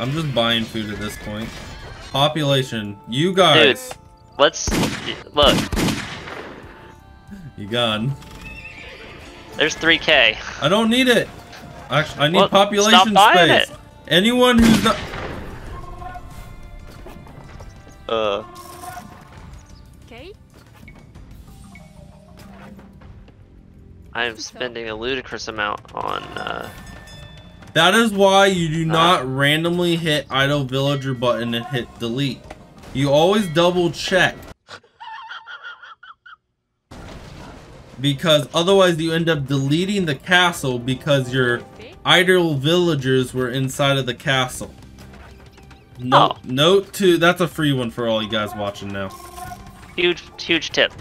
I'm just buying food at this point. Population. You guys. Let's look. You gone. There's 3k. I don't need it. Actually, I need Well, population stop buying space. it. Anyone who's not. Uh, Okay. I'm spending a ludicrous amount on. Uh, That is why you do ah. not randomly hit idle villager button and hit delete. You always double check. Because otherwise you end up deleting the castle because your idle villagers were inside of the castle. Note, Oh. note to that's a free one for all you guys watching now. huge, huge tip.